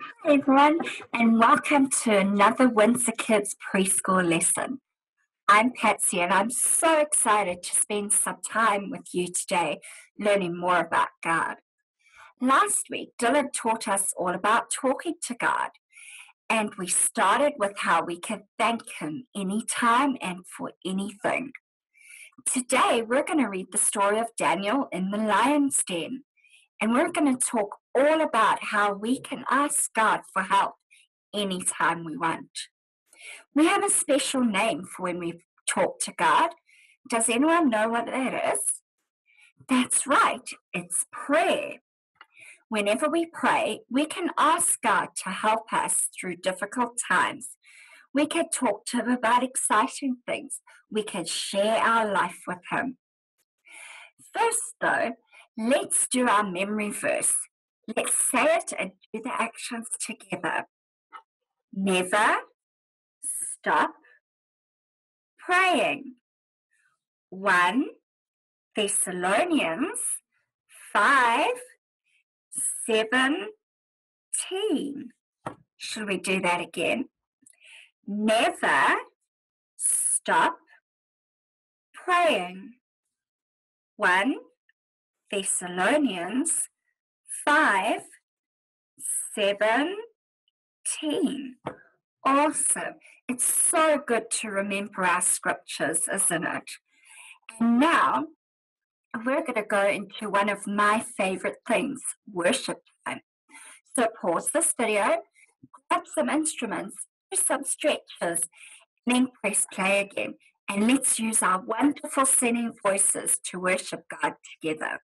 Hi everyone, and welcome to another Windsor Kids preschool lesson. I'm Patsy, and I'm so excited to spend some time with you today learning more about God. Last week, Dylan taught us all about talking to God, and we started with how we can thank Him anytime and for anything. Today, we're going to read the story of Daniel in the lion's den, and we're going to talk all about how we can ask God for help anytime we want. We have a special name for when we talk to God. Does anyone know what that is? That's right, it's prayer. Whenever we pray, we can ask God to help us through difficult times. We can talk to Him about exciting things. We can share our life with Him. First, though, let's do our memory verse. Let's say it and do the actions together. Never stop praying. 1 Thessalonians 5 17. Should we do that again? Never stop praying. 1 Thessalonians 5 17. Awesome. It's so good to remember our scriptures, isn't it? And now we're going to go into one of my favorite things worship time. So pause this video, grab some instruments, do some stretches, and then press play again. And let's use our wonderful singing voices to worship God together.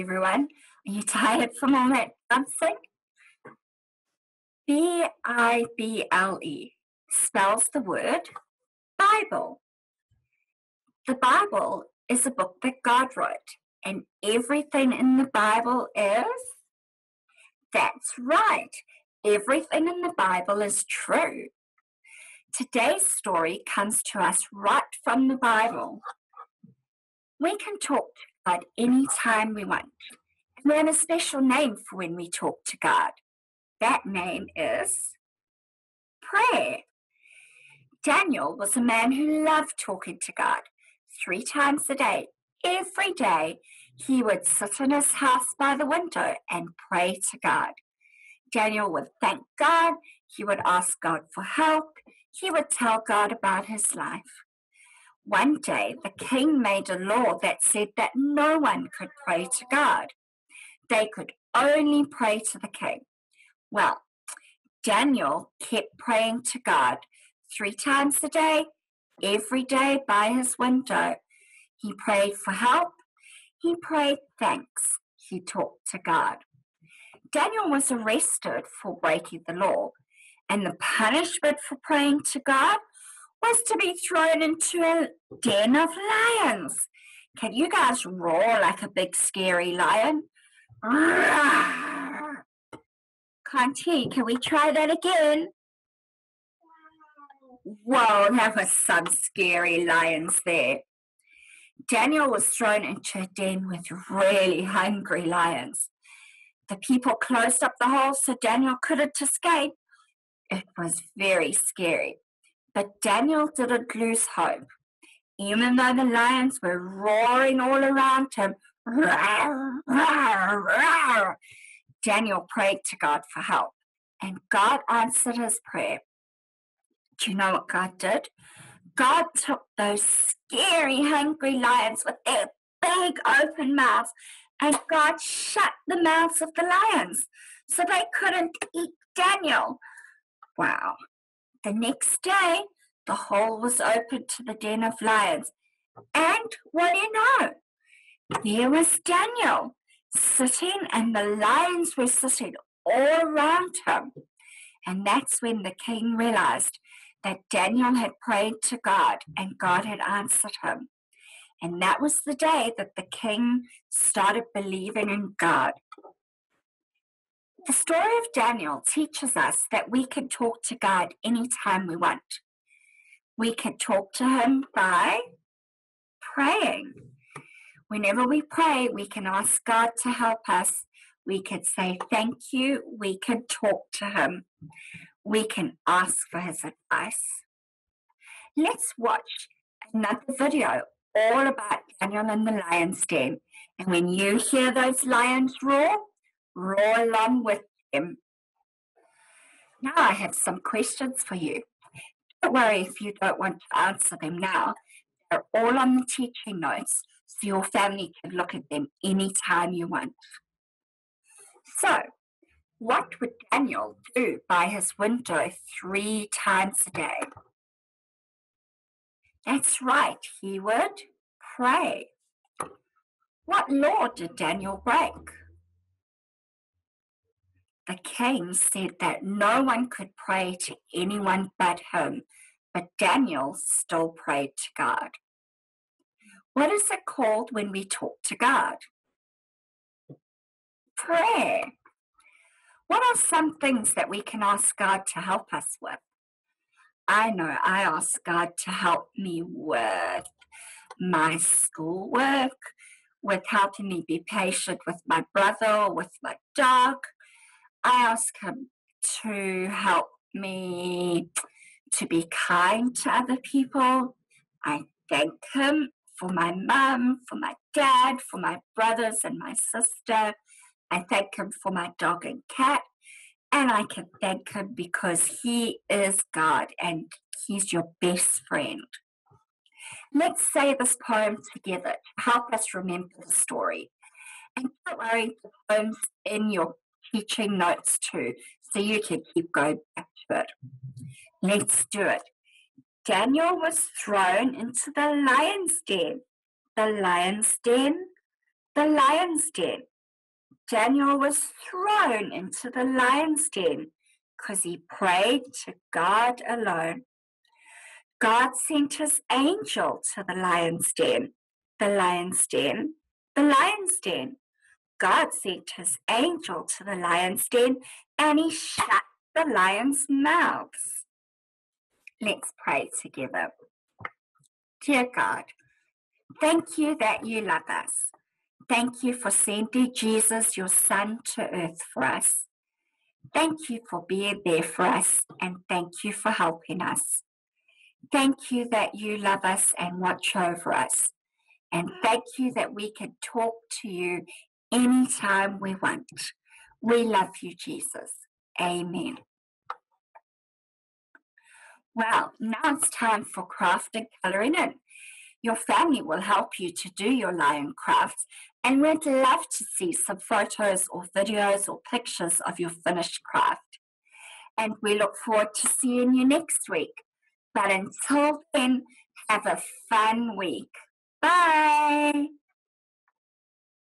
Everyone. Are you tired from all that dancing? B I B L E spells the word Bible. The Bible is a book that God wrote, and everything in the Bible is. That's right. Everything in the Bible is true. Today's story comes to us right from the Bible. We can talk God anytime we want. And we have a special name for when we talk to God. That name is prayer. Daniel was a man who loved talking to God. Three times a day, every day, he would sit in his house by the window and pray to God. Daniel would thank God, he would ask God for help, he would tell God about his life. One day, the king made a law that said that no one could pray to God. They could only pray to the king. Well, Daniel kept praying to God three times a day, every day by his window. He prayed for help. He prayed thanks. He talked to God. Daniel was arrested for breaking the law, and the punishment for praying to God was to be thrown into a den of lions. Can you guys roar like a big scary lion? Can't hear. Can we try that again? Whoa, that was some scary lions there. Daniel was thrown into a den with really hungry lions. The people closed up the hole so Daniel couldn't escape. It was very scary. But Daniel didn't lose hope. Even though the lions were roaring all around him, roar, roar, roar, Daniel prayed to God for help, and God answered his prayer. Do you know what God did? God took those scary, hungry lions with their big open mouths, and God shut the mouths of the lions so they couldn't eat Daniel. Wow. The next day, the hole was opened to the den of lions. And what do you know? There was Daniel sitting, and the lions were sitting all around him. And that's when the king realized that Daniel had prayed to God and God had answered him. And that was the day that the king started believing in God. The story of Daniel teaches us that we can talk to God anytime we want. We can talk to him by praying. Whenever we pray, we can ask God to help us. We can say thank you. We can talk to him. We can ask for his advice. Let's watch another video all about Daniel and the lion's den And when you hear those lions roar, roar along with them. Now I have some questions for you. Don't worry if you don't want to answer them now. They're all on the teaching notes, so your family can look at them anytime you want. So, what would Daniel do by his window three times a day? That's right, he would pray. What law did Daniel break? The king said that no one could pray to anyone but him, but Daniel still prayed to God. What is it called when we talk to God? Prayer. What are some things that we can ask God to help us with? I know I ask God to help me with my schoolwork, with helping me be patient with my brother with my dog. I ask Him to help me to be kind to other people. I thank Him for my mum, for my dad, for my brothers and my sister. I thank Him for my dog and cat. And I can thank Him because He is God and He's your best friend. Let's say this poem together to help us remember the story. And don't worry, the poem's in your teaching notes too, so you can keep going back to it. Let's do it. Daniel was thrown into the lion's den. The lion's den. The lion's den. Daniel was thrown into the lion's den because he prayed to God alone. God sent his angel to the lion's den. The lion's den. The lion's den. God sent his angel to the lion's den and he shut the lions' mouths. Let's pray together. Dear God, thank you that you love us. Thank you for sending Jesus, your Son, to earth for us. Thank you for being there for us and thank you for helping us. Thank you that you love us and watch over us. And thank you that we can talk to you anytime we want. We love you, Jesus. Amen. Well, now it's time for craft and colouring in. Your family will help you to do your lion crafts, and we'd love to see some photos or videos or pictures of your finished craft. And we look forward to seeing you next week. But until then, have a fun week. Bye.